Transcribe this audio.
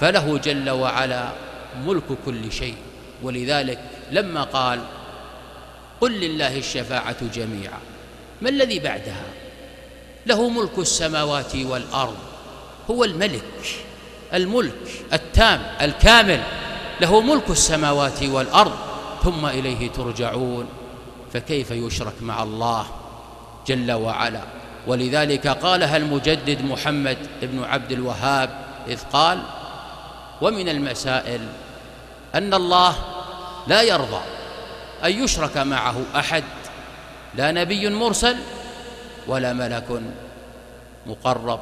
فله جل وعلا ملك كل شيء. ولذلك لما قال قل لله الشفاعة جميعا ما الذي بعدها؟ له ملك السماوات والأرض هو الملك الملك التام الكامل له ملك السماوات والأرض ثم إليه ترجعون فكيف يشرك مع الله جل وعلا؟ ولذلك قالها المجدد محمد بن عبد الوهاب إذ قال ومن المسائل أن الله لا يرضى أن يشرك معه أحد لا نبي مرسل ولا ملك مقرب.